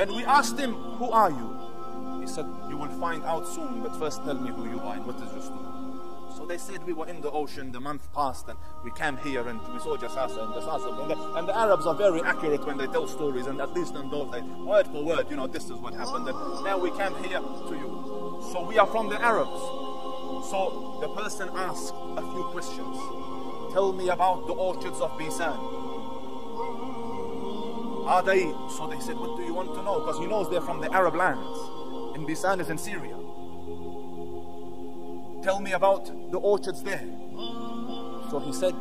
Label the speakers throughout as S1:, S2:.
S1: And we asked him, Who are you? He said, You will find out soon, but first tell me who you are and what is your story. So they said we were in the ocean, the month passed, and we came here and we saw Jasasa and Jasasa. And the, and the Arabs are very accurate when they tell stories, and at least in those days, word for word, you know, this is what happened. And now we came here to you. So we are from the Arabs. So the person asked a few questions. Tell me about the orchards of Bisan. Are they? So they said, What do you want to know? Because he knows they're from the Arab lands. And Bisan is in Syria. Tell me about the orchards there. So he said,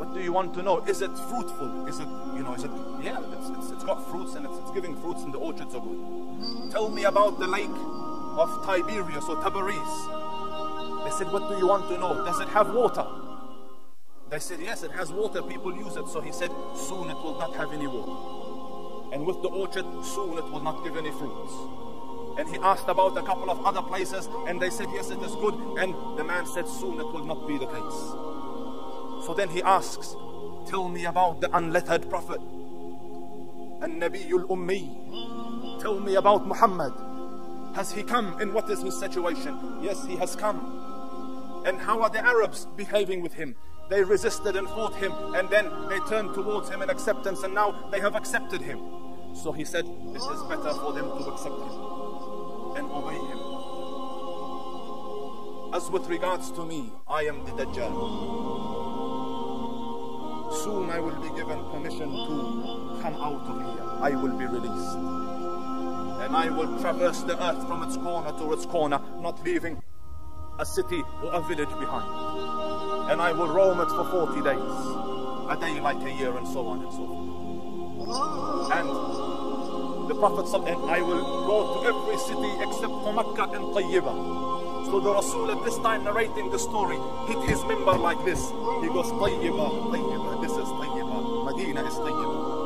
S1: What do you want to know? Is it fruitful? Is it, you know, is it, yeah, it's, it's, it's got fruits and it's, giving fruits and the orchards are good. Tell me about the lake of Tiberias or Tabaris. They said, What do you want to know? Does it have water? They said, Yes, it has water. People use it. So he said, Soon it will not have any water. And with the orchard, soon it will not give any fruits. And he asked about a couple of other places, and they said, Yes, it is good. And the man said, Soon it will not be the case. So then he asks, Tell me about the unlettered prophet, and Nabiyul Ummi. Tell me about Muhammad. Has he come? And what is his situation? Yes, he has come. And how are the Arabs behaving with him? They resisted and fought him, and then they turned towards him in acceptance, and now they have accepted him. So he said, This is better for them to accept him and obey him. As with regards to me, I am the Dajjal. Soon I will be given permission to come out of here. I will be released. And I will traverse the earth from its corner to its corner, not leaving a city or a village behind. And I will roam it for 40 days, a day like a year, and so on and so forth. And the Prophet said, I will go to every city except for and Tayyibah. So the Rasul at this time narrating the story hit his minbar like this. He goes, Tayyibah, Tayyibah, this is Tayyibah, Medina is Tayyibah.